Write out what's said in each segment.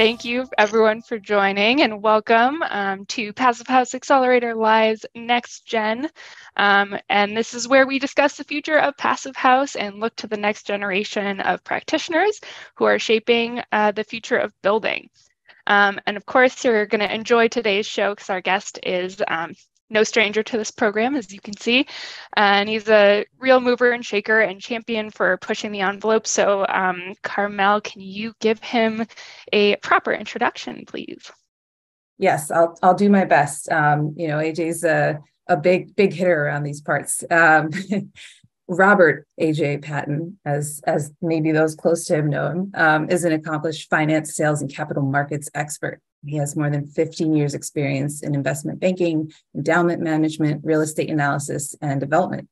thank you everyone for joining and welcome um, to Passive House Accelerator Live's Next Gen. Um, and this is where we discuss the future of Passive House and look to the next generation of practitioners who are shaping uh, the future of building. Um, and of course, you're going to enjoy today's show because our guest is um, no stranger to this program, as you can see. And he's a real mover and shaker and champion for pushing the envelope. So, um, Carmel, can you give him a proper introduction, please? Yes, I'll I'll do my best. Um, you know, AJ's a a big big hitter around these parts. Um, Robert AJ Patton, as as maybe those close to him know him, um, is an accomplished finance, sales, and capital markets expert. He has more than 15 years experience in investment banking, endowment management, real estate analysis, and development.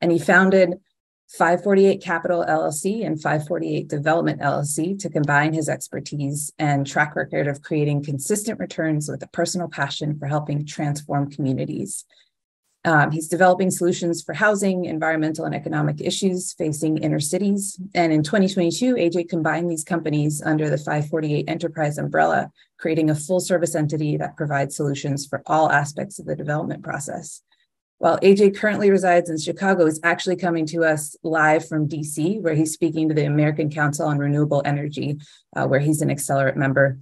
And he founded 548 Capital LLC and 548 Development LLC to combine his expertise and track record of creating consistent returns with a personal passion for helping transform communities. Um, he's developing solutions for housing, environmental, and economic issues facing inner cities. And in 2022, AJ combined these companies under the 548 Enterprise umbrella, creating a full service entity that provides solutions for all aspects of the development process. While AJ currently resides in Chicago, is actually coming to us live from DC, where he's speaking to the American Council on Renewable Energy, uh, where he's an accelerate member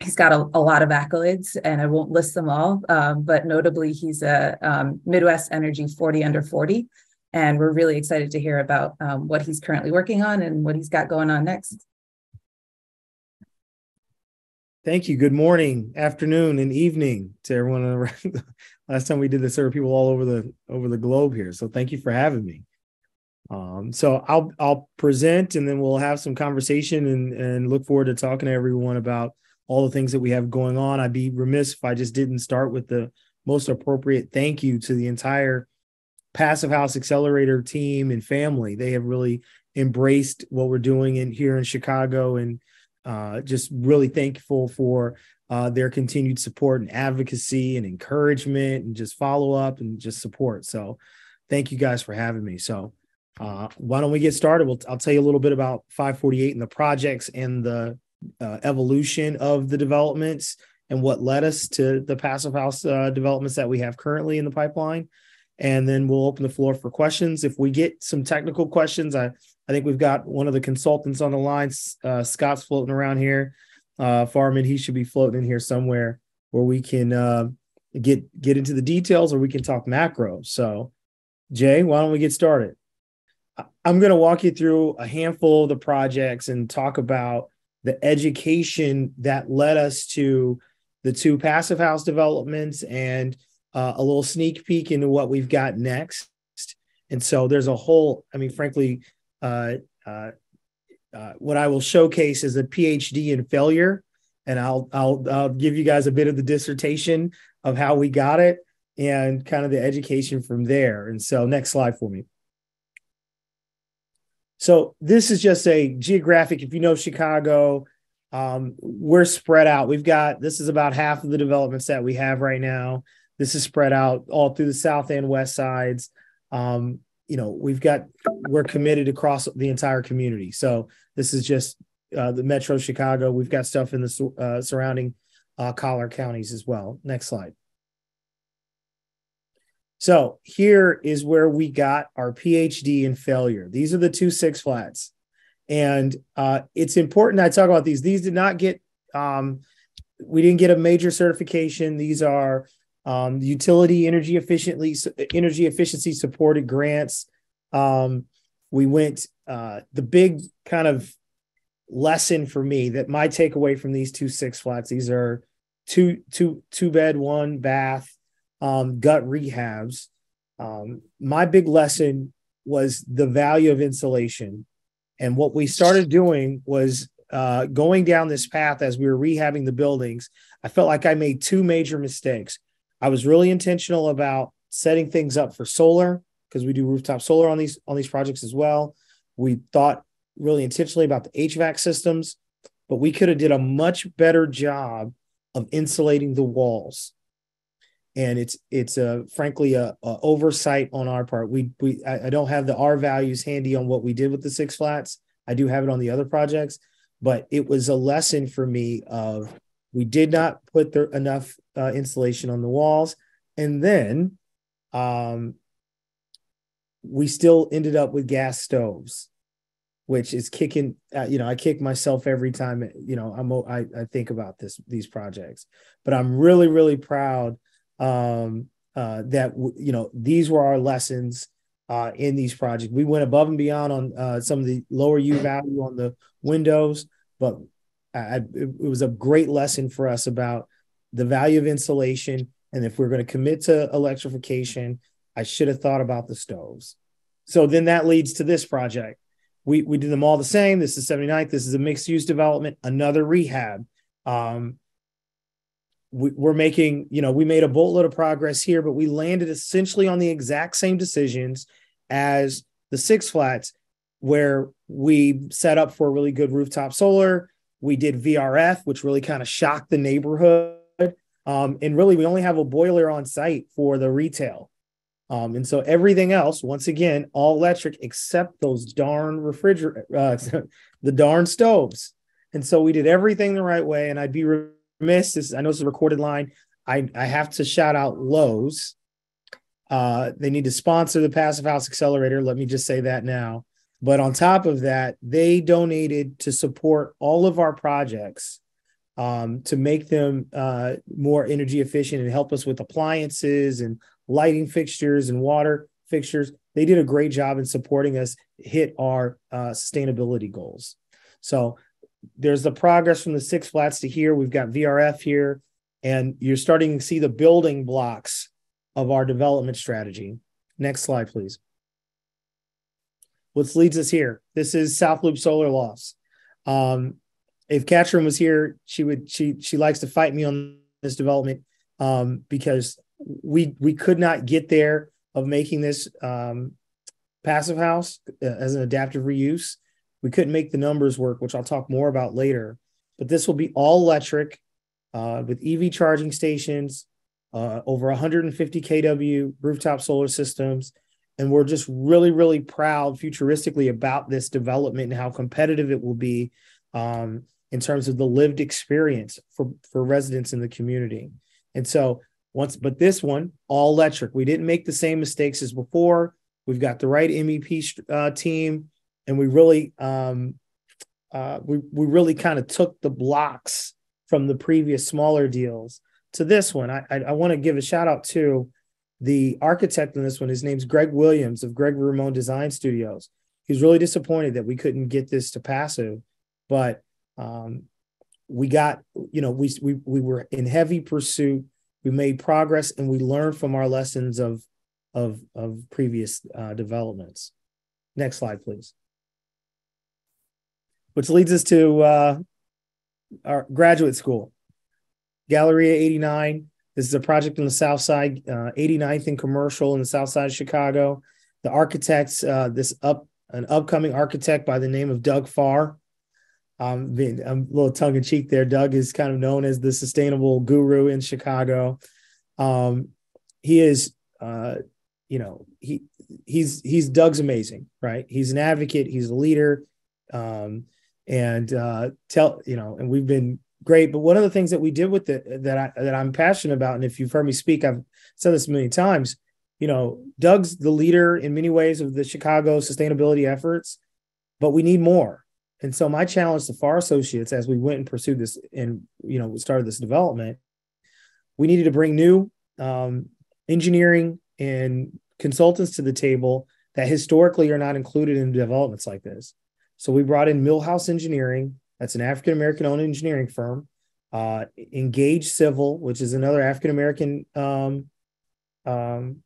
he's got a, a, lot of accolades and i won't list them all um, but notably he's a um, midwest energy 40 under 40 and we're really excited to hear about um, what he's currently working on and what he's got going on next. Thank you. Good morning afternoon and evening to everyone around. Last time we did this there were people all over the over the globe here. So thank you for having me. Um, so I'll I'll present and then we'll have some conversation and and look forward to talking to everyone about all the things that we have going on. I'd be remiss if I just didn't start with the most appropriate thank you to the entire Passive House Accelerator team and family. They have really embraced what we're doing in here in Chicago and uh, just really thankful for uh, their continued support and advocacy and encouragement and just follow up and just support. So thank you guys for having me. So uh, why don't we get started? We'll, I'll tell you a little bit about 548 and the projects and the uh, evolution of the developments and what led us to the passive house uh, developments that we have currently in the pipeline. And then we'll open the floor for questions. If we get some technical questions, I, I think we've got one of the consultants on the line. Uh, Scott's floating around here. Uh, Farman, he should be floating in here somewhere where we can uh, get get into the details or we can talk macro. So, Jay, why don't we get started? I'm going to walk you through a handful of the projects and talk about the education that led us to the two passive house developments and uh, a little sneak peek into what we've got next. And so there's a whole, I mean, frankly, uh, uh, uh what I will showcase is a PhD in failure, and I'll, I'll I'll give you guys a bit of the dissertation of how we got it and kind of the education from there. And so, next slide for me. So this is just a geographic. If you know Chicago, um, we're spread out. We've got this is about half of the developments that we have right now. This is spread out all through the south and west sides. Um, you know, we've got we're committed across the entire community. So this is just uh, the Metro Chicago. We've got stuff in the uh, surrounding uh, collar counties as well. Next slide. So here is where we got our PhD in failure. These are the two six flats. And uh, it's important I talk about these. These did not get, um, we didn't get a major certification. These are um, utility energy efficiently energy efficiency supported grants. Um, we went uh, the big kind of lesson for me that my takeaway from these two six flats. These are two two two bed one bath um, gut rehabs, um, my big lesson was the value of insulation. And what we started doing was uh, going down this path as we were rehabbing the buildings. I felt like I made two major mistakes. I was really intentional about setting things up for solar because we do rooftop solar on these on these projects as well. We thought really intentionally about the HVAC systems, but we could have did a much better job of insulating the walls and it's it's a frankly a, a, oversight on our part. We we I, I, don't have the R values handy on what we did with the six flats. I do have it on the other projects, but it was a lesson for me of we did not put the, enough uh, insulation on the walls, and then um, we still ended up with gas stoves, which is kicking. Uh, you know, I kick myself every time. You know, I'm I, I think about this these projects, but I'm really really proud um, uh, that you know these were our lessons uh, in these projects. We went above and beyond on uh, some of the lower U value on the windows, but I, it, was a great lesson for us about the value of insulation. And if we're going to commit to electrification, I should have thought about the stoves. So then that leads to this project. We, we did them all the same. This is 79th. This is a mixed use development, another rehab. Um, we, are making, you know, we made a boatload of progress here, but we landed essentially on the exact same decisions as the Six Flats, where we set up for really good rooftop solar. We did VRF, which really kind of shocked the neighborhood. Um, and really, we only have a boiler on site for the retail. Um, and so everything else, once again, all electric except those darn refrigerator, uh, the darn stoves. And so we did everything the right way. And I'd be remiss. This, I know it's a recorded line. I, I have to shout out Lowe's. Uh, they need to sponsor the Passive House Accelerator. Let me just say that now. But on top of that, they donated to support all of our projects um, to make them uh, more energy efficient and help us with appliances and lighting fixtures and water fixtures. They did a great job in supporting us hit our uh, sustainability goals. So there's the progress from the six flats to here. We've got VRF here, and you're starting to see the building blocks of our development strategy. Next slide, please. What leads us here? This is South Loop Solar Lofts. Um, if Katrin was here, she would she she likes to fight me on this development um, because we we could not get there of making this um, passive house uh, as an adaptive reuse we couldn't make the numbers work, which I'll talk more about later. But this will be all electric uh, with EV charging stations, uh, over 150 kW rooftop solar systems. And we're just really, really proud futuristically about this development and how competitive it will be um, in terms of the lived experience for, for residents in the community. And so, once, but this one, all electric. We didn't make the same mistakes as before. We've got the right MEP uh, team and we really um, uh, we we really kind of took the blocks from the previous smaller deals to this one. I I, I want to give a shout out to the architect in this one. His name's Greg Williams of Greg Ramon Design Studios. He's really disappointed that we couldn't get this to passive, but um, we got you know we we we were in heavy pursuit. We made progress and we learned from our lessons of of of previous uh, developments. Next slide, please which leads us to uh, our graduate school, Galleria 89. This is a project on the south side, uh, 89th and commercial in the south side of Chicago. The architects, uh, this up an upcoming architect by the name of Doug Farr. Um, being, I'm a little tongue in cheek there. Doug is kind of known as the sustainable guru in Chicago. Um, he is, uh, you know, he he's he's Doug's amazing, right? He's an advocate. He's a leader. Um, and uh, tell you know, and we've been great. But one of the things that we did with it that I that I'm passionate about, and if you've heard me speak, I've said this many times. You know, Doug's the leader in many ways of the Chicago sustainability efforts, but we need more. And so my challenge to Farr Associates, as we went and pursued this, and you know, started this development, we needed to bring new um, engineering and consultants to the table that historically are not included in developments like this. So we brought in Milhouse Engineering. That's an African American owned engineering firm. Uh, Engage Civil, which is another African American um, um,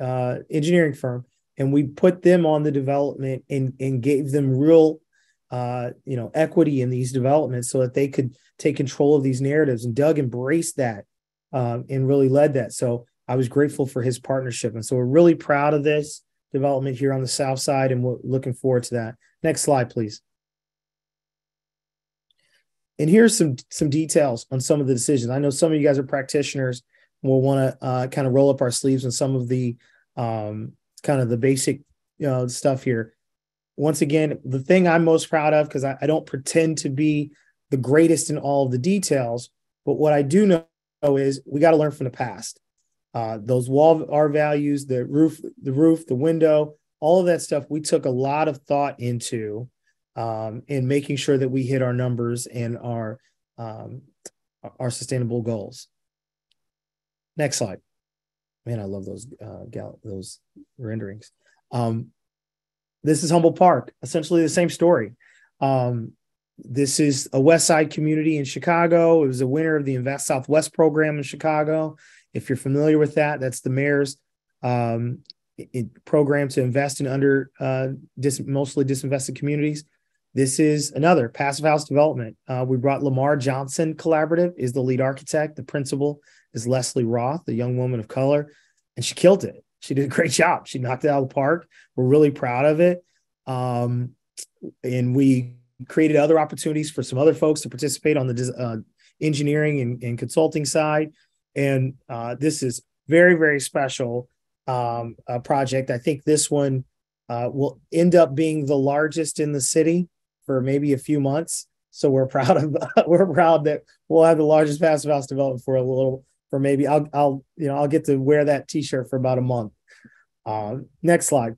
uh, engineering firm, and we put them on the development and and gave them real, uh, you know, equity in these developments so that they could take control of these narratives. And Doug embraced that um, and really led that. So I was grateful for his partnership, and so we're really proud of this development here on the south side, and we're looking forward to that. Next slide, please. And here's some some details on some of the decisions. I know some of you guys are practitioners. We'll want to uh, kind of roll up our sleeves on some of the um, kind of the basic you know stuff here. once again, the thing I'm most proud of, because I, I, don't pretend to be the greatest in all of the details, but what I do know is we got to learn from the past. Uh, those wall R values, the roof, the roof, the window, all of that stuff, we took a lot of thought into um, in making sure that we hit our numbers and our um, our sustainable goals. Next slide. Man, I love those uh, gal- those renderings. Um, this is Humboldt Park, essentially the same story. Um, this is a West Side community in Chicago. It was a winner of the Invest South/West program in Chicago. If you're familiar with that, that's the mayor's um, program to invest in under uh, dis- mostly disinvested communities. This is another passive house development. Uh, we brought Lamar Johnson Collaborative is the lead architect. The principal is Leslie Roth, the young woman of color, and she killed it she did a great job. She knocked it out of the park. We're really proud of it. Um, and we created other opportunities for some other folks to participate on the uh, engineering and, and, consulting side. And uh, this is very, very special um, project. I think this one uh, will end up being the largest in the city for maybe a few months. So we're proud of we're proud that we'll have the largest passive house development for a little for maybe I'll I'll you know I'll get to wear that T-shirt for about a month. Uh, next slide.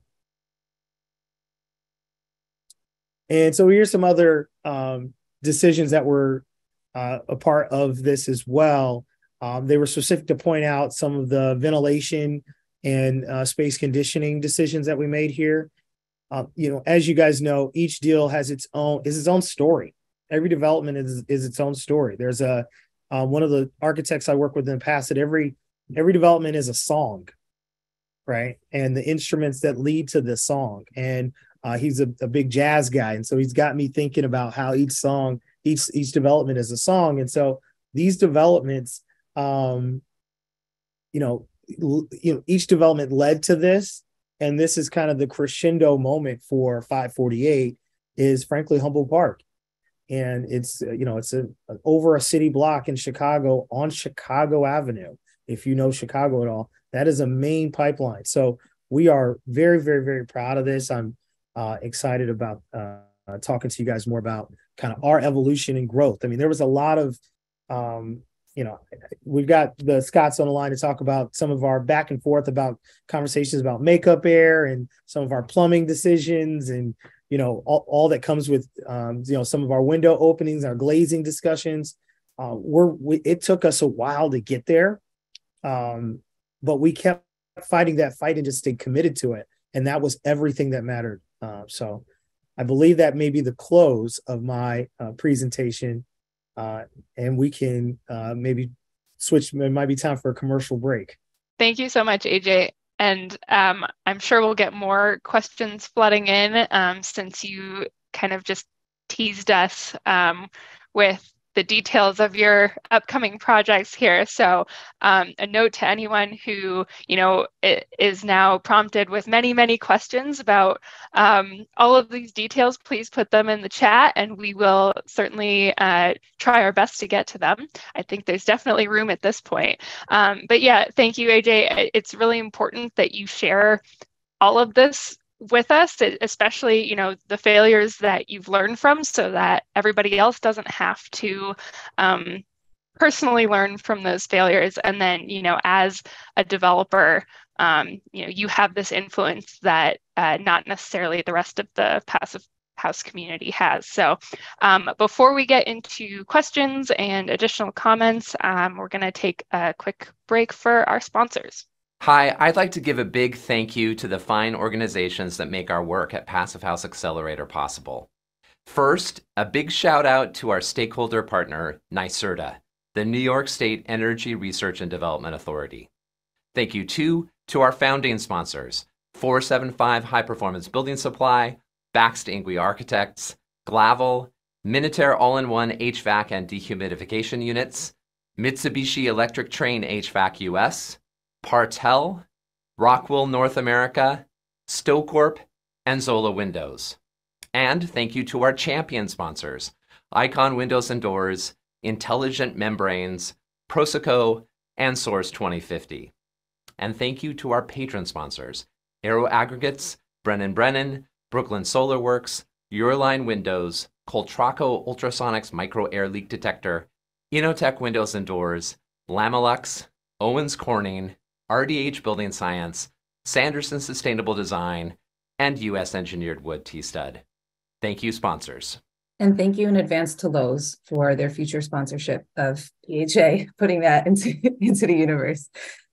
And so here's some other um, decisions that were uh, a part of this as well. Um, they were specific to point out some of the ventilation and uh, space conditioning decisions that we made here. Uh, you know, as you guys know, each deal has its own is its own story. Every development is is its own story. There's a uh, one of the architects I work with in the past said every every development is a song, right? And the instruments that lead to the song. And uh, he's a, a big jazz guy, and so he's got me thinking about how each song, each each development is a song. And so these developments, um, you know, l- you know, each development led to this, and this is kind of the crescendo moment for 548 is frankly Humboldt Park and it's uh, you know it's a, over a city block in Chicago on Chicago Avenue. If you know Chicago at all, that is a main pipeline. So we are very, very, very proud of this. I'm uh, excited about uh, talking to you guys more about kind of our evolution and growth. I mean, there was a lot of, um, you know, we've got the Scots on the line to talk about some of our back and forth about conversations about makeup air and some of our plumbing decisions and you know all, all that comes with um, you know some of our window openings our glazing discussions. Uh, we're we, it took us a while to get there um, but we kept fighting that fight and just stayed committed to it. And that was everything that mattered. Uh, so i believe that may be the close of my uh, presentation uh, and we can uh, maybe switch it might be time for a commercial break. Thank you so much aj and um, I'm sure we'll get more questions flooding in um, since you kind of just teased us um, with the details of your upcoming projects here. So, um, a note to anyone who you know is now prompted with many, many questions about um, all of these details. Please put them in the chat, and we will certainly uh, try our best to get to them. I think there's definitely room at this point. Um, but yeah, thank you, AJ. It's really important that you share all of this with us especially you know the failures that you've learned from so that everybody else doesn't have to um, personally learn from those failures. And then you know as a developer um, you know you have this influence that uh, not necessarily the rest of the passive house community has. So um, before we get into questions and additional comments um, we're going to take a quick break for our sponsors Hi, I'd like to give a big thank you to the fine organizations that make our work at Passive House Accelerator possible. First, a big shout out to our stakeholder partner, NYSERDA, the New York State Energy Research and Development Authority. Thank you too to our founding sponsors, 475 High Performance Building Supply, Baxt Ingui Architects, Glavel, Minotair All-in-One HVAC and Dehumidification Units, Mitsubishi Electric Trane HVAC US, Partel, Rockwool North America, Stocorp, and Zola Windows. And thank you to our champion sponsors, Icon Windows and Doors, Intelligent Membranes, Prosoco, and Source 2050. And thank you to our patron sponsors, Aero Aggregates, Brennan Brennan, Brooklyn Solar Works, Euroline Windows, Coltraco Ultrasonics Micro Air Leak Detector, Innotech Windows and Doors, Lamilux, Owens Corning, RDH Building Science, Sanderson Sustainable Design, and US Engineered Wood T Stud. Thank you, sponsors. And thank you in advance to Lowe's for their future sponsorship of PHA, putting that into, into the universe.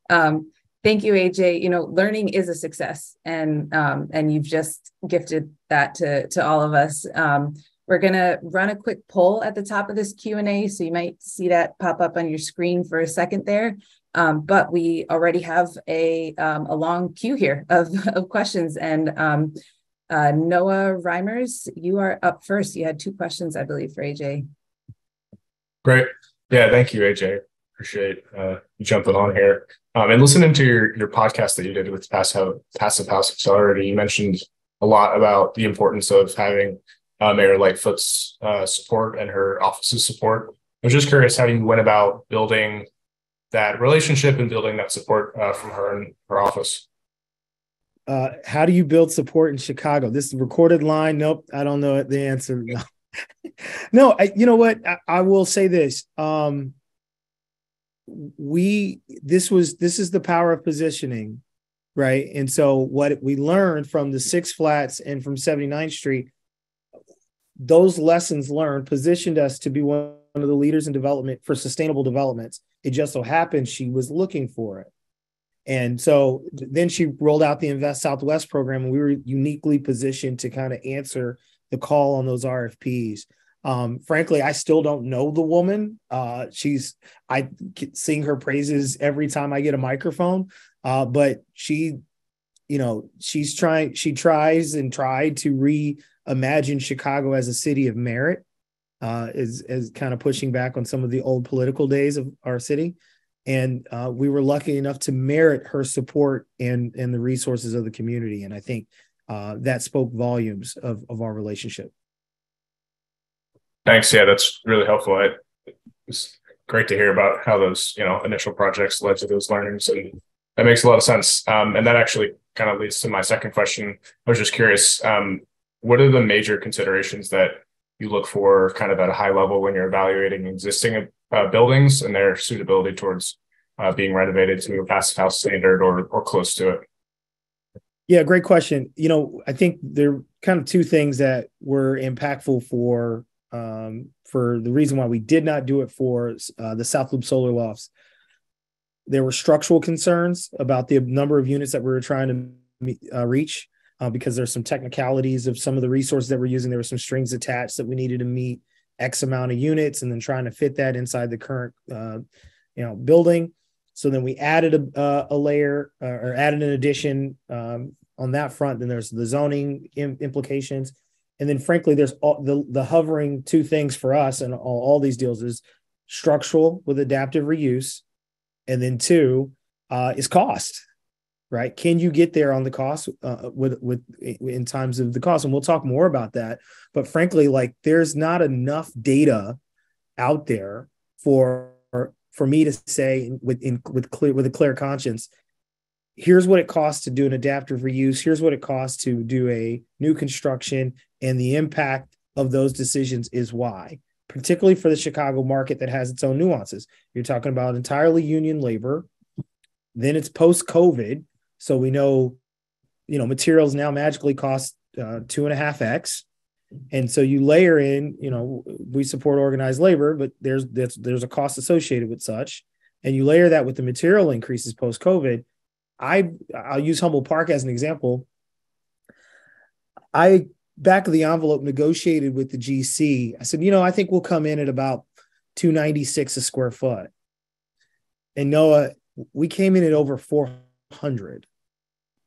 Um, thank you, AJ. You know, learning is a success, and um, and you've just gifted that to to all of us. Um, we're gonna run a quick poll at the top of this Q and A, so you might see that pop up on your screen for a second there. Um, but we already have a um, a long queue here of of questions, and um, uh, Noah Reimers, you are up first. You had two questions, I believe, for AJ. Great. Yeah, thank you, AJ. Appreciate uh, you jumping on here. Um, and listening to your your podcast that you did with Passive, House Accelerator, you mentioned a lot about the importance of having uh, Mayor Lightfoot's uh, support and her office's support. I was just curious how you went about building that relationship and building that support uh, from her and her office. Uh, how do you build support in Chicago? This is recorded line. Nope, I don't know the answer. No, no I, you know what? I, I will say this. Um, we this was this is the power of positioning, right? And so what we learned from the Six Flats and from 79th Street, those lessons learned positioned us to be one of the leaders in development for sustainable developments. It just so happened she was looking for it. And so then she rolled out the Invest South/West program, and we were uniquely positioned to kind of answer the call on those RFPs. Um, frankly, I still don't know the woman. Uh, she's I sing her praises every time I get a microphone, uh, but she, you know, she's trying. She tries and tried to reimagine Chicago as a city of merit. Uh, is is kind of pushing back on some of the old political days of our city. And uh, we were lucky enough to merit her support and and the resources of the community. And i think uh, that spoke volumes of, of our relationship. Thanks. Yeah that's really helpful. I, it's great to hear about how those you know initial projects led to those learnings and that makes a lot of sense. Um, and that actually kind of leads to my second question. I was just curious um, what are the major considerations that you look for kind of at a high level when you're evaluating existing uh, buildings and their suitability towards uh, being renovated to a passive house standard or or close to it? Yeah, great question. You know, I think there are kind of two things that were impactful for um, for the reason why we did not do it for uh, the South Loop Solar Lofts. There were structural concerns about the number of units that we were trying to meet, uh, reach uh, because there's some technicalities of some of the resources that we're using. There were some strings attached that we needed to meet X amount of units and then trying to fit that inside the current, uh, you know, building. So then we added a, a layer uh, or added an addition um, on that front. Then there's the zoning Im- implications. And then frankly, there's all the, the hovering two things for us and all, all these deals is structural with adaptive reuse. And then two uh, is cost right? Can you get there on the cost uh, with with in times of the cost? And we'll talk more about that. But frankly like there's not enough data out there for for me to say with in, with clear with a clear conscience here's what it costs to do an adaptive reuse. Here's what it costs to do a new construction. And the impact of those decisions is why particularly for the chicago market that has its own nuances. You're talking about entirely union labor. Then it's post covid so we know, you know, materials now magically cost uh, two and a half X. And so you layer in, you know, we support organized labor, but there's there's, there's a cost associated with such. And you layer that with the material increases post COVID. I I'll use Humboldt Park as an example. I back of the envelope negotiated with the GC. I said, you know, I think we'll come in at about 296 a square foot. And Noah, we came in at over 400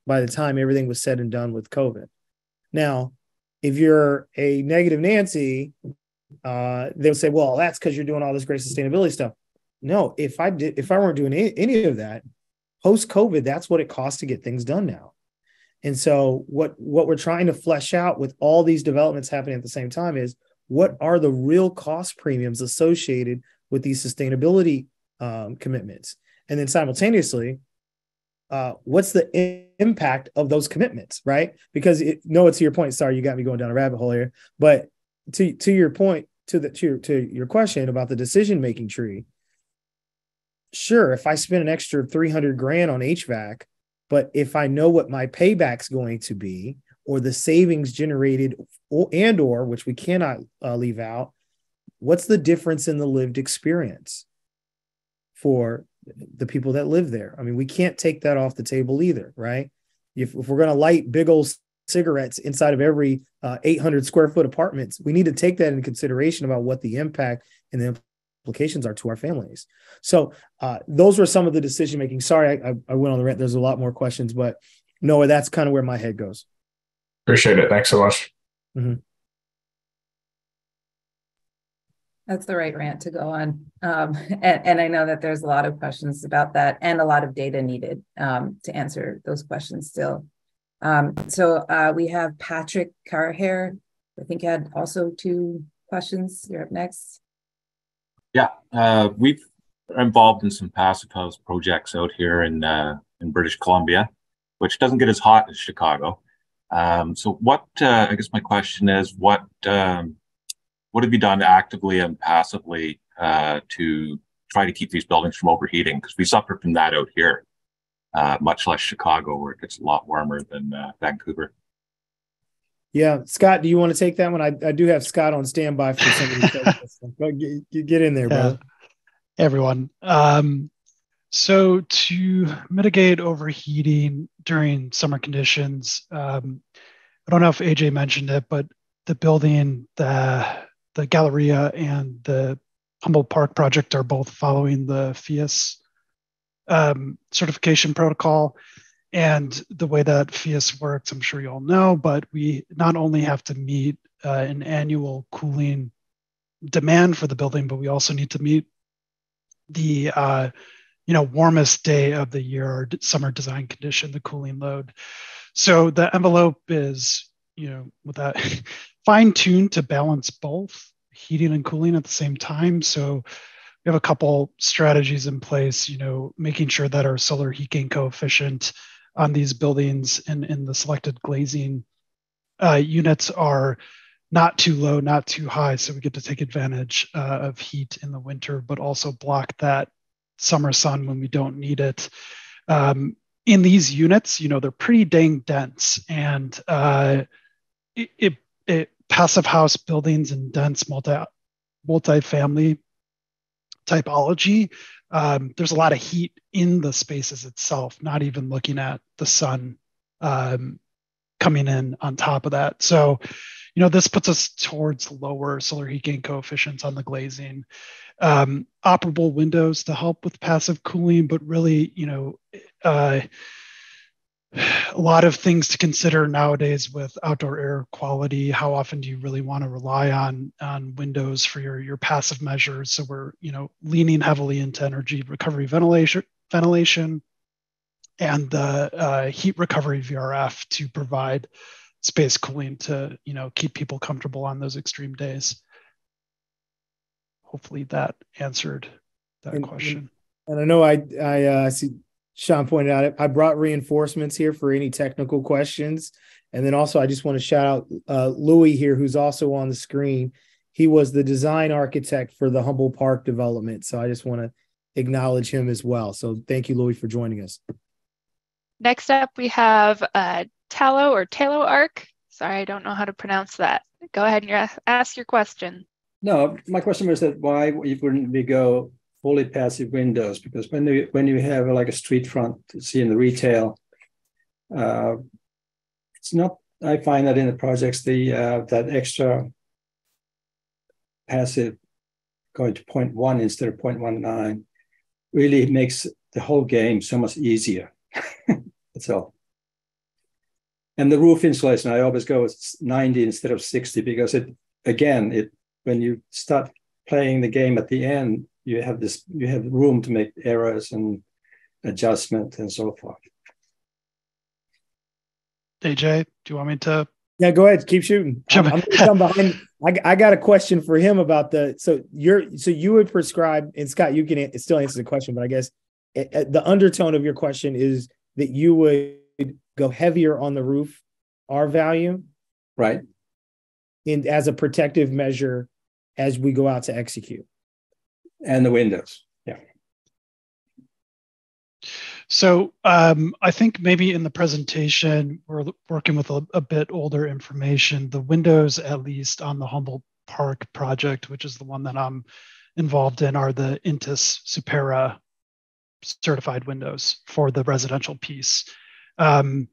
by the time everything was said and done with COVID. Now, if you're a negative Nancy, uh, they'll say, "Well, that's because you're doing all this great sustainability stuff." No, if I did, if I weren't doing any, any of that post COVID, that's what it costs to get things done now. And so, what what we're trying to flesh out with all these developments happening at the same time is what are the real cost premiums associated with these sustainability um, commitments, and then simultaneously, uh, what's the impact of those commitments, right? Because it, Noah, to your point, sorry, you got me going down a rabbit hole here, but to to your point, to the to your, to your question about the decision making tree, sure, if I spend an extra three hundred grand on HVAC, but if I know what my payback's going to be, or the savings generated, or, and or which we cannot uh, leave out, what's the difference in the lived experience for the people that live there. I mean, we can't take that off the table either, right? If, if we're going to light big old cigarettes inside of every uh, 800 square foot apartments, we need to take that into consideration about what the impact and the implications are to our families. So uh, those were some of the decision making. Sorry, I, I went on the rant. There's a lot more questions, but Noah, that's kind of where my head goes. Appreciate it. Thanks so much. Mm-hmm. That's the right rant to go on. Um, and, and, I know that there's a lot of questions about that and a lot of data needed um, to answer those questions still. Um, so uh, we have Patrick Carhair. I think had also two questions. You're up next. Yeah, uh, we've involved in some passive house projects out here in uh, in British Columbia, which doesn't get as hot as Chicago. Um, so, what uh, I guess my question is, what um, what have you done actively and passively uh, to try to keep these buildings from overheating? Because we suffer from that out here, uh, much less Chicago, where it gets a lot warmer than uh, Vancouver. Yeah, Scott, do you want to take that one? I, I do have Scott on standby for some of these. get, get in there, yeah. brother. Hey, everyone. Um, so to mitigate overheating during summer conditions, um, I don't know if AJ mentioned it, but the building, the the Galleria and the Humboldt Park project are both following the Phius um, certification protocol. And the way that Phius works, I'm sure you all know, but we not only have to meet uh, an annual cooling demand for the building, but we also need to meet the uh, you know warmest day of the year summer design condition, the cooling load. So the envelope is you know with that fine tuned to balance both heating and cooling at the same time. So we have a couple strategies in place, you know, making sure that our solar heat gain coefficient on these buildings and in the selected glazing uh, units are not too low, not too high. So we get to take advantage uh, of heat in the winter, but also block that summer sun when we don't need it. Um, in these units, you know, they're pretty dang dense and uh, it, it, passive house buildings and dense multi multi-family typology. Um, there's a lot of heat in the spaces itself, not even looking at the sun um, coming in on top of that. So, you know, this puts us towards lower solar heat gain coefficients on the glazing. Um, operable windows to help with passive cooling, but really, you know, uh, a lot of things to consider nowadays with outdoor air quality. How often do you really want to rely on on windows for your your passive measures? So we're you know leaning heavily into energy recovery ventilation ventilation and the uh, heat recovery VRF to provide space cooling to you know keep people comfortable on those extreme days. Hopefully that answered that and, question. And I know I I uh, see Sean pointed out, I brought reinforcements here for any technical questions. And then also, I just want to shout out uh, Louis here, who's also on the screen. He was the design architect for the Humboldt Park development. So I just want to acknowledge him as well. So thank you, Louis, for joining us. Next up, we have uh, Talo or Talo Arc. Sorry, I don't know how to pronounce that. Go ahead and ask your question. No, my question was that why wouldn't we go fully passive windows because when you when you have like a street front see in the retail uh, it's not i find that in the projects the uh, that extra passive going to 0.1 instead of 0.19 really makes the whole game so much easier. That's all. And the roof insulation i always go with 90 instead of 60 because it again it when you start playing the game at the end you have this you have room to make errors and adjustment and so forth. AJ, do you want me to? Yeah, go ahead. Keep shooting. I'm, I'm come behind. I, I got a question for him about the. So you're so you would prescribe, and Scott, you can still answer the question, but I guess it, it, the undertone of your question is that you would go heavier on the roof R value Right. And as a protective measure as we go out to execute. And the windows. Yeah. So um, I think maybe in the presentation, we're working with a, a, bit older information. The windows, at least on the Humboldt Park project, which is the one that I'm involved in, are the Intus Supera certified windows for the residential piece. Um,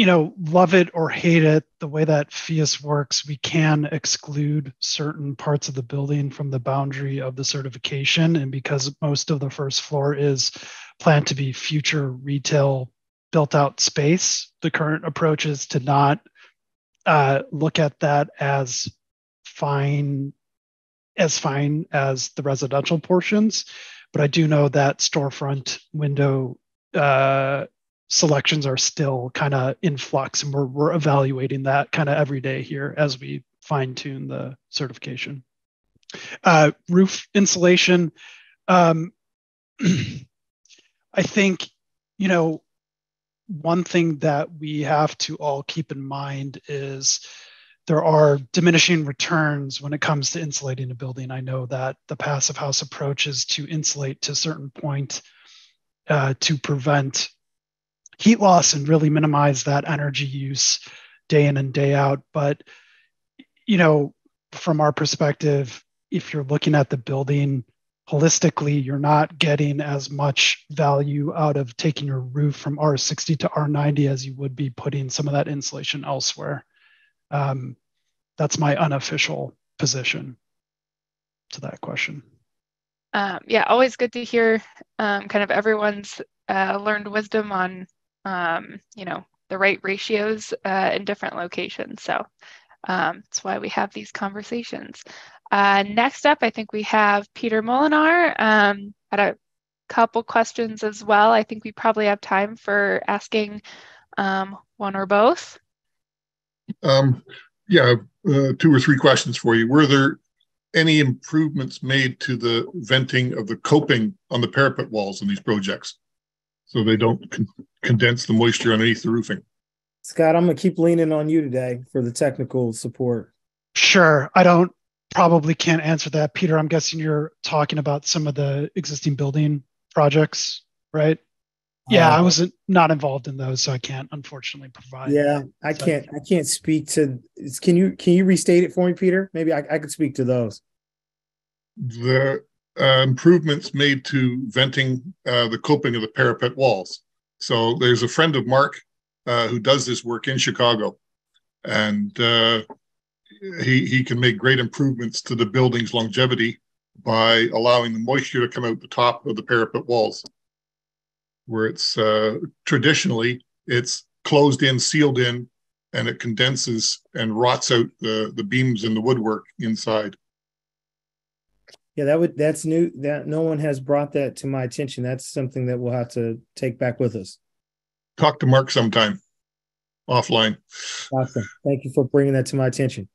you know, love it or hate it, the way that Phius works, we can exclude certain parts of the building from the boundary of the certification. And because most of the first floor is planned to be future retail built out space, the current approach is to not uh, look at that as fine as fine as the residential portions but i do know that storefront window uh, selections are still kind of in flux and we're, we're evaluating that kind of every day here as we fine tune the certification uh, roof insulation um, i think you know one thing that we have to all keep in mind is there are diminishing returns when it comes to insulating a building. I know that the passive house approach is to insulate to a certain point uh, to prevent heat loss and really minimize that energy use day in and day out. But, you know, from our perspective, if you're looking at the building holistically, you're not getting as much value out of taking your roof from R60 to R90 as you would be putting some of that insulation elsewhere. Um, that's my unofficial position to that question. Um, yeah, always good to hear um, kind of everyone's uh, learned wisdom on, um, you know, the right ratios uh, in different locations. So um, that's why we have these conversations. Uh, next up, I think we have Peter Molinar. Um, had a couple questions as well. I think we probably have time for asking um, one or both. Um, yeah, uh, two or three questions for you. Were there any improvements made to the venting of the coping on the parapet walls in these projects so they don't con- condense the moisture underneath the roofing? Scott, I'm going to keep leaning on you today for the technical support. Sure. I don't probably can't answer that. Peter, I'm guessing you're talking about some of the existing building projects, right? Yeah, uh, I was not not involved in those, so I can't unfortunately provide. Yeah, I can't. I can't speak to. Can you can you restate it for me, Peter? Maybe I, I could speak to those. The uh, improvements made to venting uh, the coping of the parapet walls. So there's a friend of Mark uh, who does this work in Chicago, and uh, he he can make great improvements to the building's longevity by allowing the moisture to come out the top of the parapet walls where it's uh, traditionally it's closed in, sealed in, and it condenses and rots out the the beams and the woodwork inside. Yeah, that would that's new. That no one has brought that to my attention. That's something that we'll have to take back with us. Talk to Mark sometime offline. Awesome. Thank you for bringing that to my attention.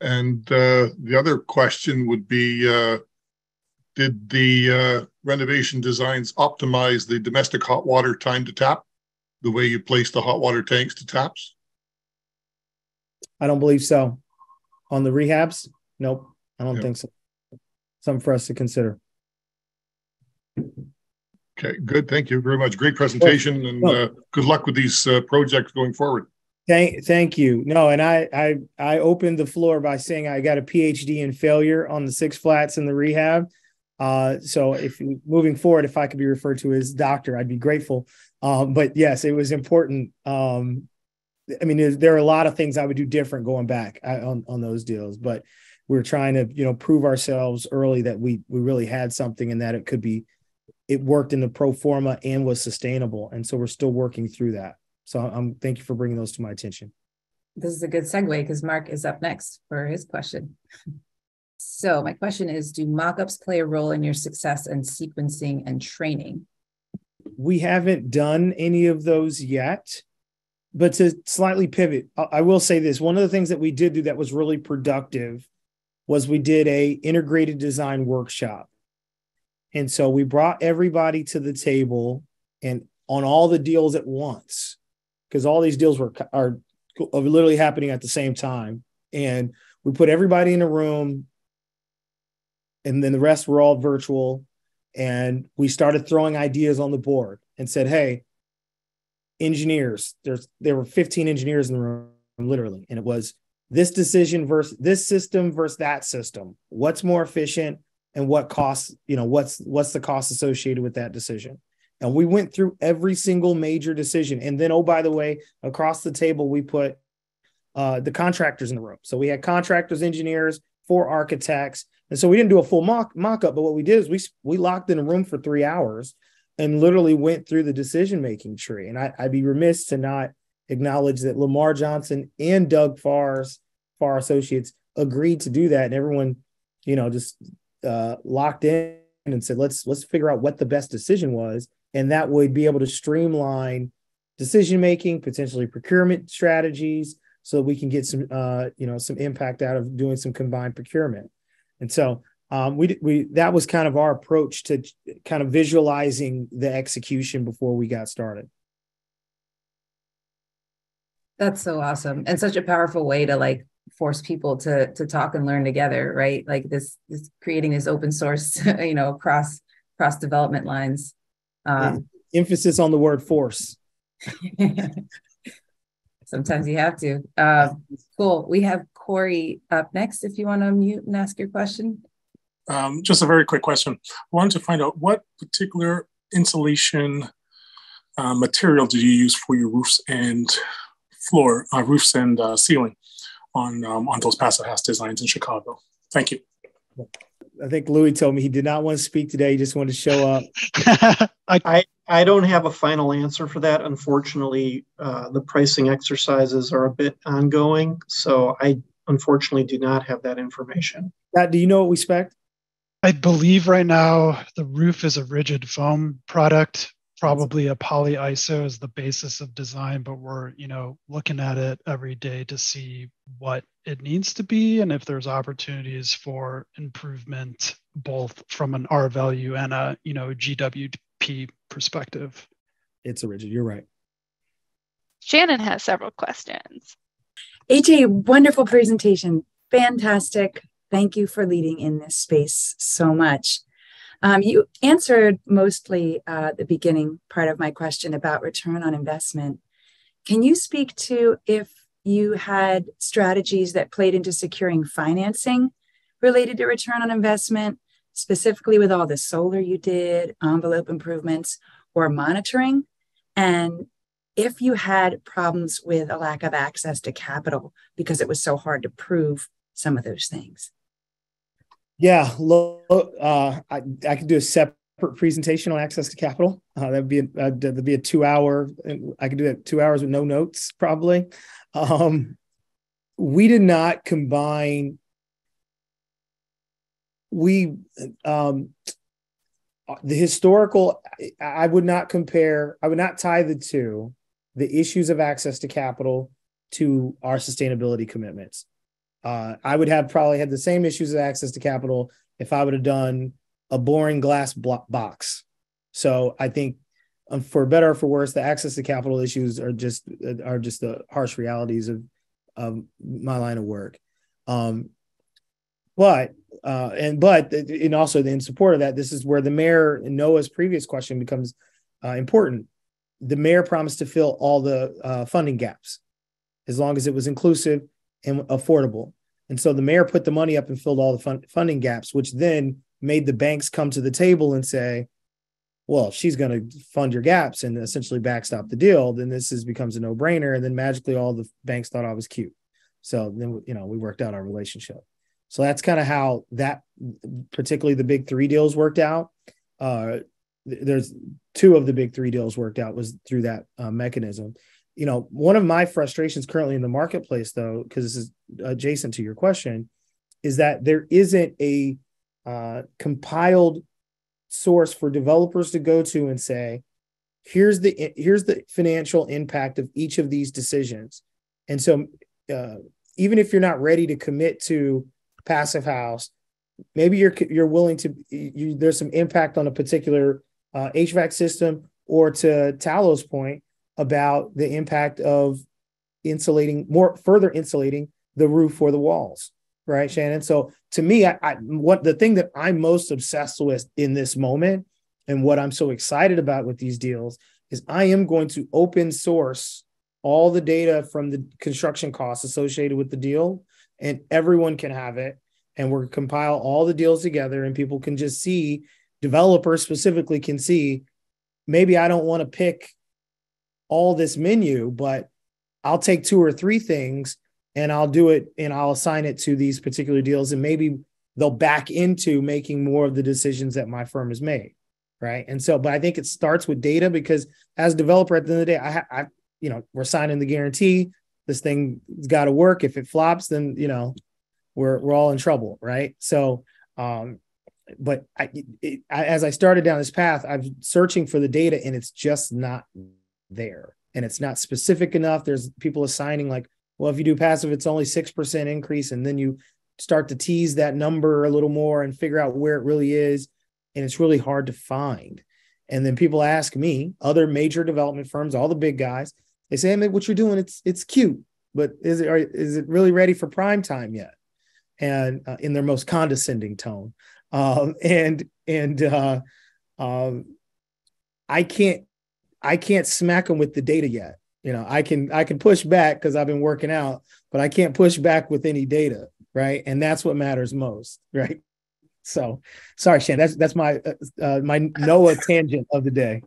And uh, the other question would be uh, did the uh, renovation designs optimize the domestic hot water time to tap, the way you place the hot water tanks to taps? I don't believe so. On the rehabs, nope, I don't think so. Something for us to consider. Okay, good. Thank you very much. Great presentation, and uh, good luck with these uh, projects going forward. Thank, thank you. No, and I, I, I opened the floor by saying I got a PhD in failure on the six flats in the rehab, uh, so if moving forward, if I could be referred to as doctor, I'd be grateful. Um, but yes, it was important. Um, I mean, there are a lot of things I would do different going back on, on those deals, but we are trying to, you know, prove ourselves early that we, we really had something and that it could be, it worked in the pro forma and was sustainable. And so we're still working through that. So I'm, thank you for bringing those to my attention. This is a good segue because Mark is up next for his question. So my question is, do mockups play a role in your success and sequencing and training? We haven't done any of those yet, but to slightly pivot, I will say this. One of the things that we did do that was really productive was we did a integrated design workshop. And so we brought everybody to the table and on all the deals at once because all these deals were are, are literally happening at the same time and we put everybody in a room and then the rest were all virtual and we started throwing ideas on the board and said hey engineers there's there were 15 engineers in the room literally and it was this decision versus this system versus that system. What's more efficient and what costs you know what's what's the cost associated with that decision? And we went through every single major decision. And then oh by the way across the table we put uh, the contractors in the room. So we had contractors engineers four architects. And so we didn't do a full mock mock up but what we did is we we locked in a room for three hours and literally went through the decision making tree. And I, i'd be remiss to not acknowledge that lamar johnson and doug farr's farr associates agreed to do that. And everyone you know just uh, locked in and said let's let's figure out what the best decision was. And that would be able to streamline decision making potentially procurement strategies so that we can get some uh, you know some impact out of doing some combined procurement. And so um, we we that was kind of our approach to kind of visualizing the execution before we got started that's so awesome and such a powerful way to like force people to to talk and learn together right? Like this this creating this open source you know across cross development lines. Um, emphasis on the word force. Sometimes you have to. Uh, cool. We have corey up next if you want to unmute and ask your question. Um, just a very quick question. I wanted to find out what particular insulation uh, material did you use for your roofs and floor uh, roofs and uh, ceiling on um, on those passive house designs in Chicago. Thank you. I think Louis told me he did not want to speak today. He just wanted to show up. I, I, I don't have a final answer for that. Unfortunately, uh, the pricing exercises are a bit ongoing, so I unfortunately do not have that information. Matt, do you know what we spec? I believe right now the roof is a rigid foam product probably a poly iso is the basis of design but we're you know looking at it every day to see what it needs to be and if there's opportunities for improvement both from an r value and a you know gwp perspective. It's a rigid you're right. Shannon has several questions. Aj wonderful presentation. Fantastic. Thank you for leading in this space so much um, you answered mostly uh, the beginning part of my question about return on investment. Can you speak to if you had strategies that played into securing financing related to return on investment, specifically with all the solar you did, envelope improvements, or monitoring? And if you had problems with a lack of access to capital because it was so hard to prove some of those things? Yeah, uh, I, I could do a separate presentation on access to capital. Uh, that'd be a, uh, that'd be a two hour. I could do that two hours with no notes probably. Um, we did not combine. We um, the historical. I would not compare. I would not tie the two. The issues of access to capital to our sustainability commitments. Uh, I would have probably had the same issues of access to capital if I would have done a boring glass block box. So I think, um, for better or for worse, the access to capital issues are just are just the harsh realities of of my line of work. Um, but uh, and but and also in support of that, this is where the mayor Noah's previous question becomes uh, important. The mayor promised to fill all the uh, funding gaps as long as it was inclusive and affordable. And so the mayor put the money up and filled all the fun- funding gaps, which then made the banks come to the table and say, well, she's going to fund your gaps and essentially backstop the deal. Then this is becomes a no brainer. And then magically all the banks thought I was cute. So then, you know, we worked out our relationship. So that's kind of how that, particularly the big three deals worked out. Uh, there's two of the big three deals worked out was through that uh, mechanism you know, one of my frustrations currently in the marketplace, though, because this is adjacent to your question, is that there isn't a uh, compiled source for developers to go to and say, here's the here's the financial impact of each of these decisions. And so, uh, even if you're not ready to commit to passive house, maybe you're you're willing to you, there's some impact on a particular uh, HVAC system or to Talo's point about the impact of insulating more further insulating the roof or the walls right shannon? So to me I, I, what the thing that i'm most obsessed with in this moment and what i'm so excited about with these deals is i am going to open source all the data from the construction costs associated with the deal and everyone can have it. And we're compile all the deals together and people can just see developers specifically can see maybe i don't want to pick all this menu but i'll take two or three things and i'll do it and i'll assign it to these particular deals. And maybe they'll back into making more of the decisions that my firm has made right? And so but i think it starts with data because as a developer at the end of the day i, I you know we're signing the guarantee. This thing's got to work. If it flops then you know we're we're all in trouble right? So um but I, it, I as i started down this path i'm searching for the data and it's just not there. And it's not specific enough. There's people assigning like well if you do passive it's only 6% increase and then you start to tease that number a little more and figure out where it really is and it's really hard to find. And then people ask me other major development firms all the big guys they say, "Hey, what you're doing, it's it's cute, but is it are, is it really ready for prime time yet?" And uh, in their most condescending tone, um, and and uh, um, I can't I can't smack them with the data yet. You know, I can I can push back because I've been working out, but I can't push back with any data, right? And that's what matters most, right? So, sorry, Shan. That's that's my uh, uh my NOAA tangent of the day.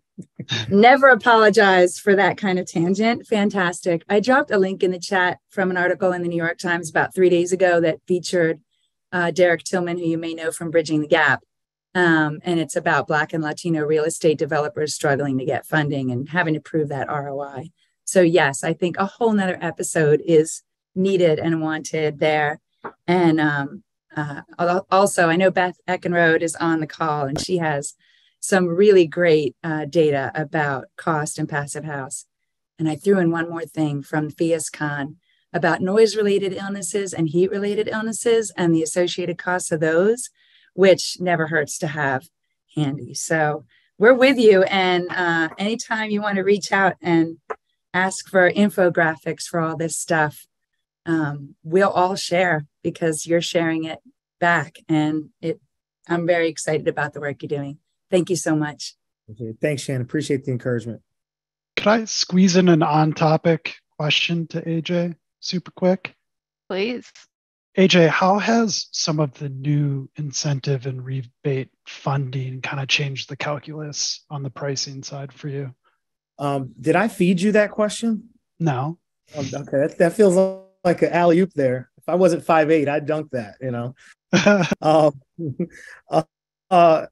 Never apologize for that kind of tangent. Fantastic. I dropped a link in the chat from an article in the New York Times about three days ago that featured uh, Derek Tillman, who you may know from Bridging the Gap. Um, and it's about Black and Latino real estate developers struggling to get funding and having to prove that ROI. So, yes, I think a whole nother episode is needed and wanted there. And um, uh, also, I know Beth Eckenrode is on the call and she has some really great uh, data about cost and passive house. And I threw in one more thing from PhiusCon about noise related illnesses and heat related illnesses and the associated costs of those, which never hurts to have handy. So we're with you. And uh, anytime you want to reach out and ask for infographics for all this stuff, um, we'll all share because you're sharing it back. And it, I'm very excited about the work you're doing. Thank you so much. Okay. Thanks, Shannon. Appreciate the encouragement. Could I squeeze in an on topic question to AJ super quick? Please. AJ, how has some of the new incentive and rebate funding kind of changed the calculus on the pricing side for you? Um, did I feed you that question? No. Um, okay, that, that feels like an alley oop there. If I wasn't five eight, I'd dunk that. You know. um, uh, uh,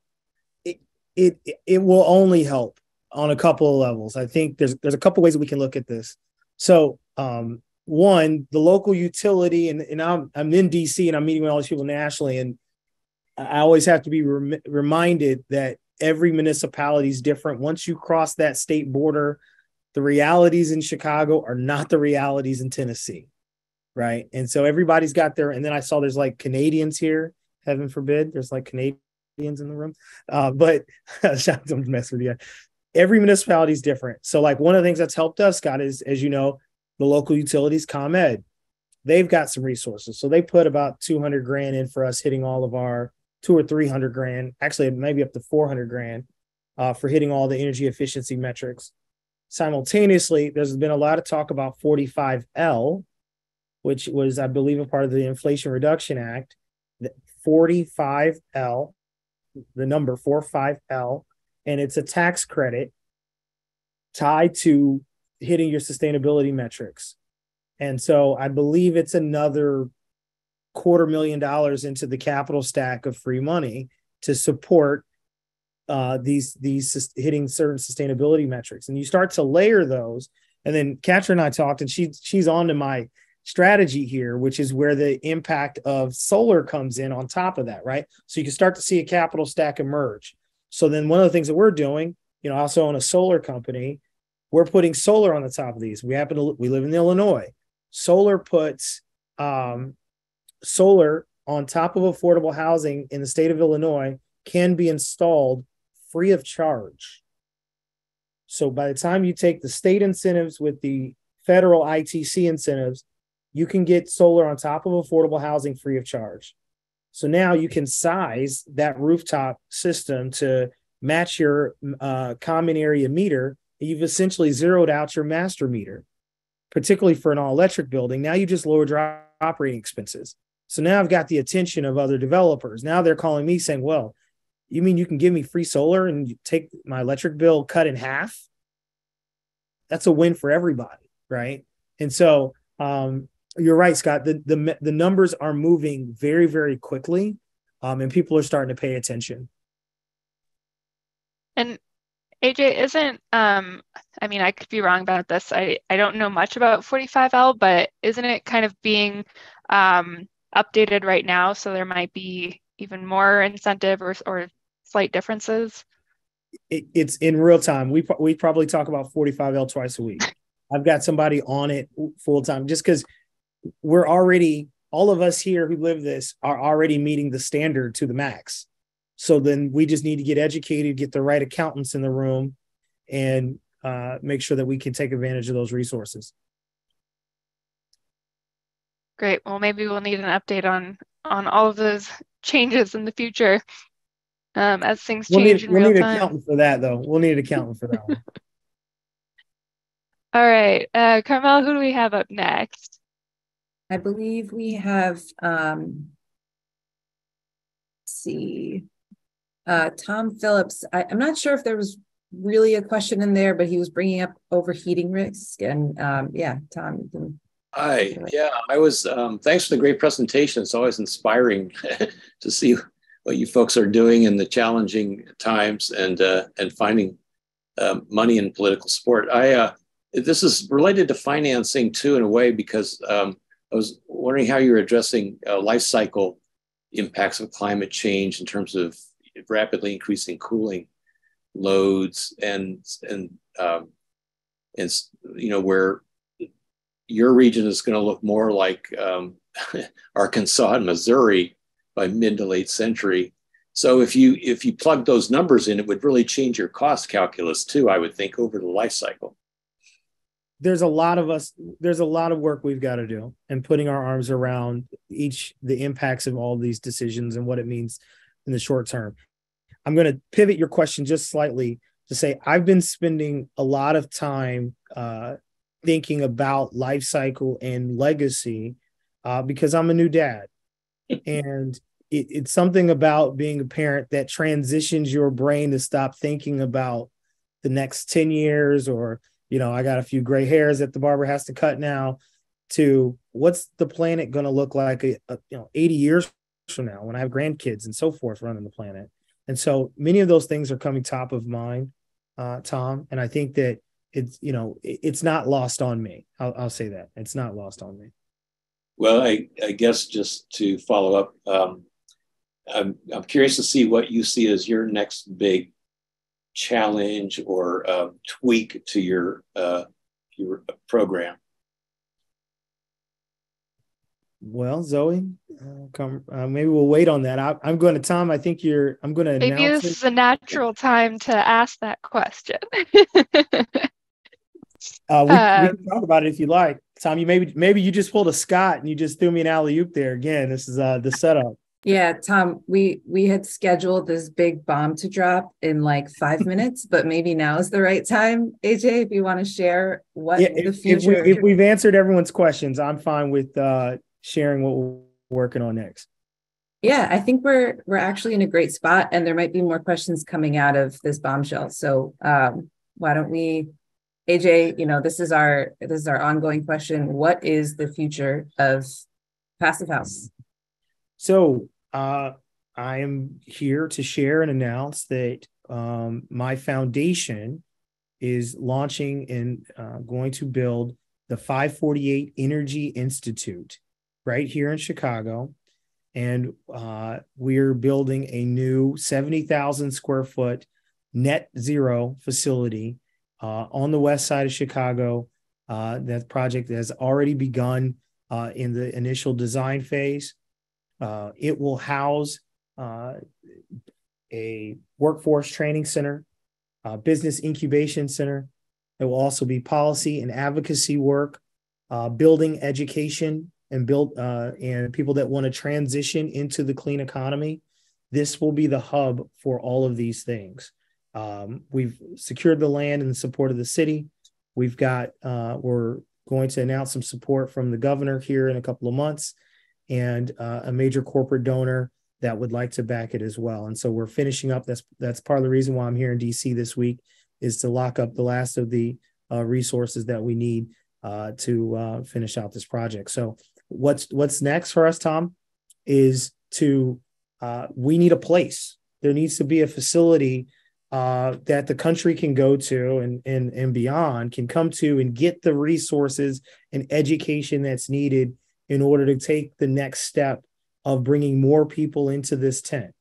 it it will only help on a couple of levels. I think there's there's a couple ways that we can look at this. So um, one, the local utility, and, and I'm I'm in DC and I'm meeting with all these people nationally, and I always have to be rem- reminded that every municipality is different. Once you cross that state border, the realities in Chicago are not the realities in Tennessee, right? And so everybody's got their. And then I saw there's like Canadians here, heaven forbid, there's like Canadians in the room. Uh, but don't mess with you. Every municipality is different. So, like one of the things that's helped us, Scott, is as you know, the local utilities, ComEd, they've got some resources. So they put about 200 grand in for us hitting all of our two or 300 grand, actually maybe up to 400 grand uh, for hitting all the energy efficiency metrics. Simultaneously, there's been a lot of talk about 45L, which was, I believe, a part of the Inflation Reduction Act. 45L the number 45L, and it's a tax credit tied to hitting your sustainability metrics. And so I believe it's another quarter million dollars into the capital stack of free money to support uh, these these hitting certain sustainability metrics. And you start to layer those. And then Katrin and I talked, and she she's on to my strategy here, which is where the impact of solar comes in on top of that, right? So you can start to see a capital stack emerge. So then one of the things that we're doing, you know, I also own a solar company, we're putting solar on the top of these. We happen to we live in Illinois. Solar puts um, solar on top of affordable housing in the state of Illinois can be installed free of charge. So by the time you take the state incentives with the federal ITC incentives, you can get solar on top of affordable housing free of charge. So now you can size that rooftop system to match your uh, common area meter. You've essentially zeroed out your master meter, particularly for an all electric building. Now you just lowered your operating expenses. So now I've got the attention of other developers. Now they're calling me saying, well, you mean you can give me free solar and take my electric bill cut in half? That's a win for everybody, right? And so um, you're right, Scott. The, the the numbers are moving very, very quickly, um, and people are starting to pay attention. And AJ, isn't um, I mean, I could be wrong about this. I I don't know much about 45L, but isn't it kind of being um, updated right now? So there might be even more incentive or or slight differences? It, it's in real time. We we probably talk about 45L twice a week. I've got somebody on it full time just because we're already all of us here who live this are already meeting the standard to the max. So then we just need to get educated, get the right accountants in the room, and uh, make sure that we can take advantage of those resources. Great. Well, maybe we'll need an update on on all of those changes in the future um, as things we'll change need, in we'll real need time. an accountant for that, though. We'll need an accountant for that one. All right, uh, Carmel, who do we have up next? I believe we have, um, see, uh, Tom Phillips. I, I'm not sure if there was really a question in there, but he was bringing up overheating risk. And um, yeah, Tom, you can. Hi, yeah, I was, um, thanks for the great presentation. It's always inspiring to see what you folks are doing in the challenging times and, uh, and finding um, money in political support. I, uh, this is related to financing too, in a way, because um, I was wondering how you're addressing uh, life cycle impacts of climate change in terms of rapidly increasing cooling loads and and um, and you know where your region is going to look more like um, Arkansas and Missouri by mid to late century. So if you if you plug those numbers in, it would really change your cost calculus too. I would think over the life cycle there's a lot of us there's a lot of work we've got to do and putting our arms around each the impacts of all these decisions and what it means in the short term i'm going to pivot your question just slightly to say i've been spending a lot of time uh, thinking about life cycle and legacy uh, because i'm a new dad and it, it's something about being a parent that transitions your brain to stop thinking about the next 10 years or you know, I got a few gray hairs that the barber has to cut now to what's the planet going to look like, a, a, you know, 80 years from now when I have grandkids and so forth running the planet. And so many of those things are coming top of mind, uh, Tom. And I think that it's, you know, it's not lost on me. I'll, I'll, say that it's not lost on me. Well, I, I guess just to follow up, um, I'm, I'm curious to see what you see as your next big challenge or uh, tweak to your uh, your program? Well, Zoe, uh, come. Uh, maybe we'll wait on that. I, am going to Tom. I think you're. I'm going to. Maybe this it. is a natural time to ask that question. Uh, we, um, we, can talk about it if you like, Tom. You maybe maybe you just pulled a Scott and you just threw me an alley oop there again. This is uh the setup. Yeah, Tom, we we had scheduled this big bomb to drop in like five minutes, but maybe now is the right time. AJ, if you want to share what yeah, the future. If, we, if we've answered everyone's questions, I'm fine with uh, sharing what we're working on next. Yeah, I think we're we're actually in a great spot, and there might be more questions coming out of this bombshell. So um, why don't we, AJ? You know, this is our this is our ongoing question. What is the future of Passive House? So uh, I am here to share and announce that um, my foundation is launching and uh, going to build the 548 Energy Institute right here in Chicago. And uh, we're building a new 70,000 square foot net zero facility uh, on the west side of Chicago. Uh, that project has already begun uh, in the initial design phase. Uh, it will house uh, a workforce training center. uh, business incubation center. There will also be policy and advocacy work, building education and build uh, and people that want to transition into the clean economy. This will be the hub for all of these things. Um, we've secured the land in the support of the city. We've got uh, we're going to announce some support from the governor here in a couple of months, and uh, a major corporate donor that would like to back it as well. And so we're finishing up. That's that's part of the reason why I'm here in DC this week is to lock up the last of the uh, resources that we need uh, to uh, finish out this project. So what's what's next for us, Tom, is to uh, we need a place. There needs to be a facility uh, that the country can go to and, and and beyond can come to and get the resources and education that's needed in order to take the next step of bringing more people into this tent.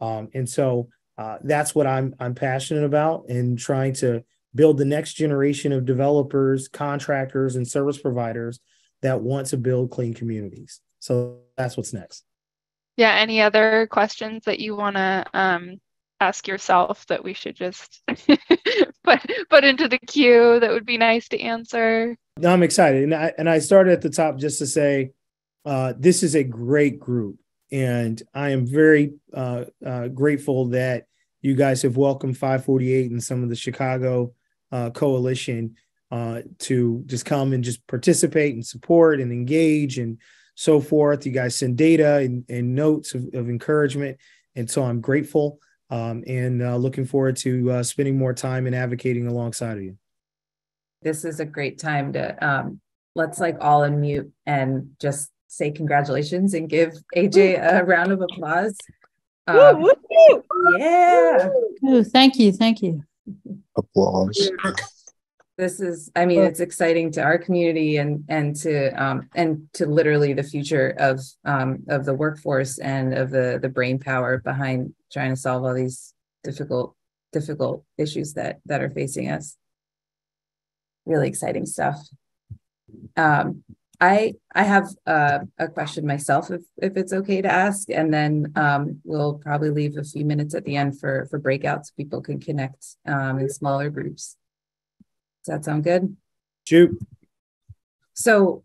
Um, and so uh, that's what I'm I'm passionate about and trying to build the next generation of developers, contractors, and service providers that want to build clean communities. So that's what's next. Yeah. Any other questions that you want to um, ask yourself that we should just put put into the queue that would be nice to answer? No, I'm excited, and I and I started at the top just to say uh, this is a great group, and I am very uh, uh, grateful that you guys have welcomed 548 and some of the Chicago uh, coalition uh, to just come and just participate and support and engage and so forth. You guys send data and, and notes of, of, encouragement, and so I'm grateful um, and uh, looking forward to spending more time and advocating alongside of you. This is a great time to um, let's like all unmute and just say congratulations and give AJ a round of applause. Um, yeah. Ooh, thank you. Thank you. Applause. This is, I mean, it's exciting to our community and and to um and to literally the future of um of the workforce and of the the brain power behind trying to solve all these difficult difficult issues that that are facing us. Really exciting stuff. Um, I I have uh, a question myself, if if it's okay to ask, and then um, we'll probably leave a few minutes at the end for for breakouts. So people can connect um, in smaller groups. Does that sound good? Shoot. So,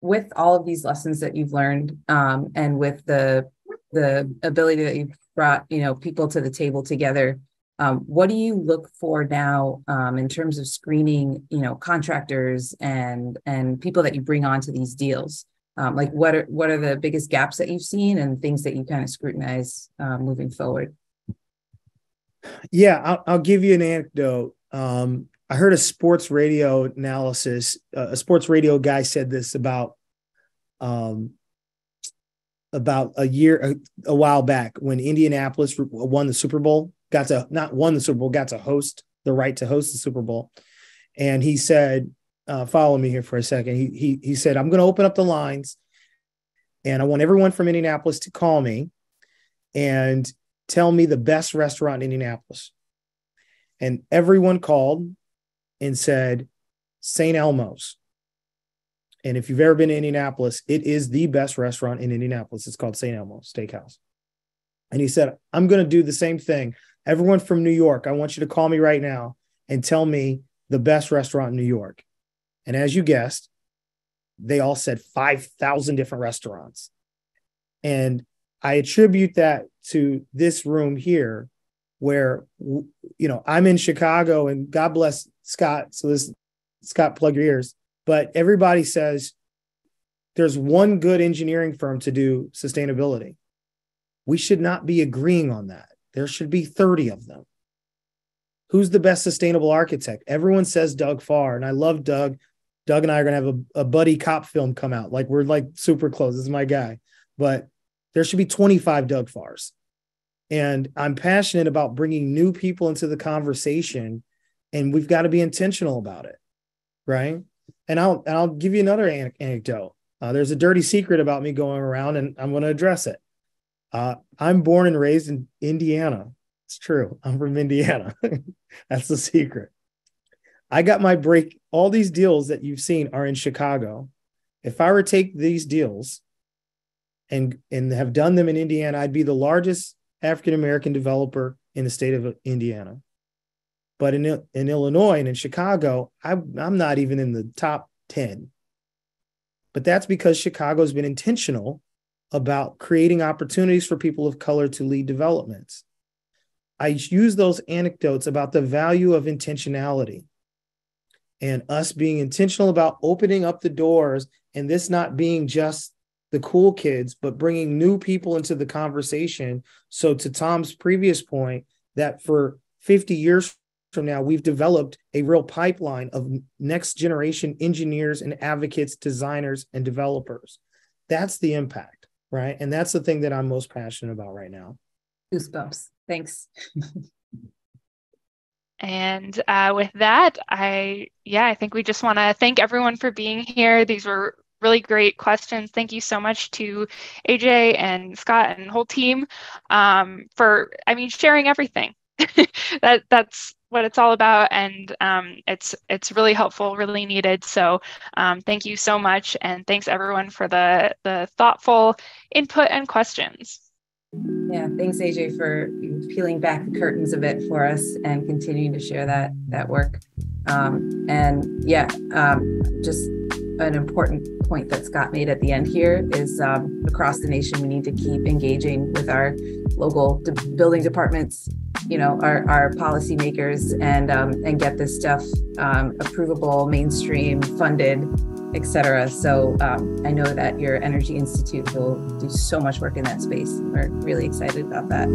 with all of these lessons that you've learned, um, and with the the ability that you've brought, you know, people to the table together, um, what do you look for now um, in terms of screening, you know, contractors and and people that you bring onto these deals? Um, like, what are what are the biggest gaps that you've seen and things that you kind of scrutinize um, moving forward? Yeah, I'll, I'll give you an anecdote. Um, I heard a sports radio analysis. Uh, a sports radio guy said this about um, about a year a, a while back when Indianapolis won the Super Bowl got to not won the Super Bowl, got to host the right to host the Super Bowl. And he said, uh, follow me here for a second. He he he said, I'm going to open up the lines, and I want everyone from Indianapolis to call me and tell me the best restaurant in Indianapolis. And everyone called and said St. Elmo's. And if you've ever been to Indianapolis, it is the best restaurant in Indianapolis. It's called St. Elmo's Steakhouse. And he said, I'm going to do the same thing. Everyone from New York, I want you to call me right now and tell me the best restaurant in New York. And as you guessed, they all said 5,000 different restaurants. And I attribute that to this room here, where, you know, I'm in Chicago and God bless Scott. So this, Scott, plug your ears. But everybody says there's one good engineering firm to do sustainability. We should not be agreeing on that. There should be 30 of them. Who's the best sustainable architect? Everyone says Doug Farr, and I love Doug. Doug and I are going to have a, a buddy cop film come out. Like we're like super close. This is my guy. But there should be 25 Doug Farrs. And I'm passionate about bringing new people into the conversation, and we've got to be intentional about it, right? And I'll and I'll give you another an- anecdote. Uh, there's a dirty secret about me going around, and I'm going to address it. Uh, I'm born and raised in Indiana. It's true. I'm from Indiana. That's the secret. I got my break. All these deals that you've seen are in Chicago. If I were to take these deals and and have done them in Indiana, I'd be the largest African American developer in the state of Indiana. But in in Illinois and in Chicago, I, I'm not even in the top 10. But that's because Chicago's been intentional about creating opportunities for people of color to lead developments. I use those anecdotes about the value of intentionality and us being intentional about opening up the doors and this not being just the cool kids, but bringing new people into the conversation. So, to Tom's previous point, that for 50 years from now, we've developed a real pipeline of next generation engineers and advocates, designers, and developers. That's the impact, right? And that's the thing that I'm most passionate about right now. Goosebumps. Thanks. And uh, with that, I, yeah, I think we just want to thank everyone for being here. These were really great questions. Thank you so much to AJ and Scott and whole team um, for, I mean, sharing everything. that that's what it's all about, and um, it's it's really helpful, really needed. So um, thank you so much, and thanks everyone for the the thoughtful input and questions. Yeah, thanks AJ for peeling back the curtains a bit for us and continuing to share that that work. Um, and yeah, um, just an important point that Scott made at the end here is um, across the nation we need to keep engaging with our local de- building departments, you know, our, our policymakers, and um, and get this stuff um, approvable, mainstream, funded, etc. So um, I know that your Energy Institute will do so much work in that space. We're really excited about that.